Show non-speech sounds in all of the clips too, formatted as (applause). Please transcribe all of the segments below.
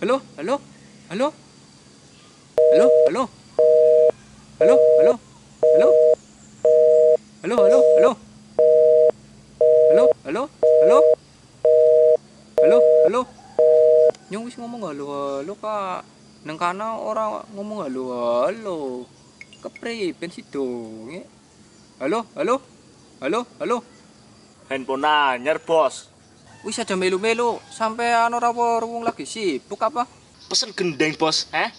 Halo, halo, halo, halo, halo, halo, halo, halo, halo, halo, halo, halo, halo, halo, halo, halo. Nyong wis ngomong halo, halo kak. Nang kana ora ngomong halo, halo. Kepriben sih dong? eh? Halo, halo, halo, halo. Handphone anyar, Bos. Wis aja melu-melu, sampean ora wong lagi sibuk apa? Pesen gendeng, Bos. Eh?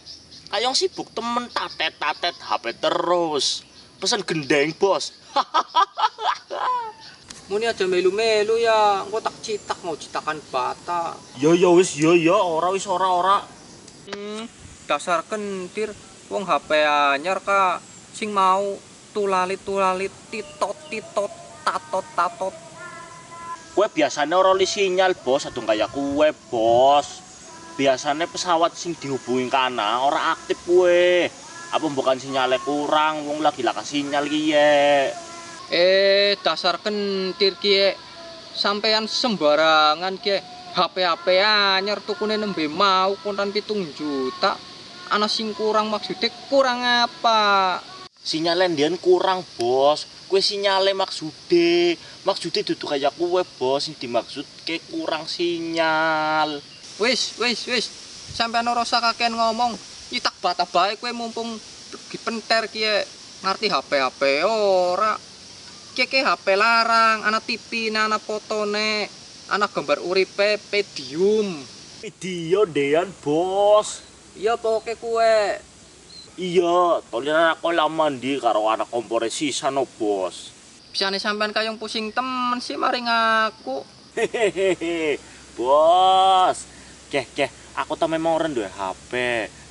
Kayong sibuk temen tatet-tatet HP terus. Pesen gendeng, Bos. (laughs) Muni aja melu-melu ya, engko tak citak mau citakan bata. Yo yo wis yo yo, ora wis ora ora. Hmm, dasar kentir wong HP anyar ka sing mau tulalit-tulalit titot-titot tatot-tatot. Kue biasanya ora li sinyal, Bos, adung kayak kue, Bos. Biasanya pesawat sing dihubungi kana ora aktif kue. Apa bukan sinyalnya kurang, wong lagi laka sinyal kiye. Eh, dasar kentir kie sampean sembarangan kie HP-HP anyar tukune nembe mau kontan pitung juta. Ana sing kurang maksudnya kurang apa? Sinyalnya ndian kurang, Bos. Kue sinyalnya maksude. Maksude duduk kayak kue, Bos. Sing dimaksud ke kurang sinyal. Wis, wis, wis. Sampean ora usah kakean ngomong. Nyitak bata bae kowe mumpung dipenter kie ngerti HP-HP ora. Kie kie HP larang, ana TV, ana fotone, ana gambar uripe, pedium. Video dean, Bos. Iya pokoke kue. Iya, toliran aku lah mandi karo anak kompore sisan no, Bos. Bisane sampean kayong pusing temen sih maring aku. Hehehe, Bos. Keh, keh, aku tuh memang orang duwe HP.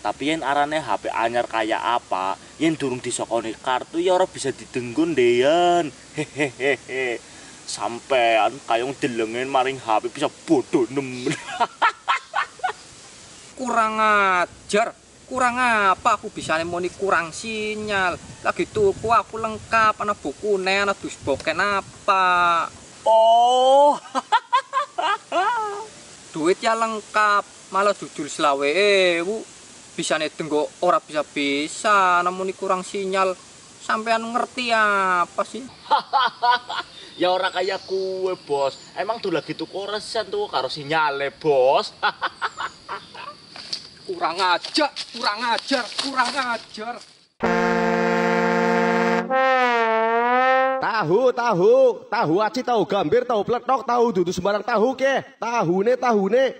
Tapi yang arane HP anyar kayak apa, yang durung disokoni kartu ya ora bisa didenggun dean. Hehehe. Sampean kayong delengin maring HP bisa bodoh nemen. (laughs) Kurang ajar. Kurang apa aku bisa moni kurang sinyal. Lagi tuku aku lengkap ana bukune, ana dus boken apa. oh. (laughs) duit ya lengkap malah jujur selawe ewu bisa tenggo ora bisa bisa namun kurang sinyal sampean ngerti apa sih (laughs) ya ora kayak kue, Bos. Emang tuh lagi tuku resan tuh karo sinyale, Bos. (laughs) kurang ajar kurang ajar kurang ajar Tahu, tahu, tahu aci, tahu gambir, tahu pletok, tahu dudu sembarang tahu ke. Tahune, tahune.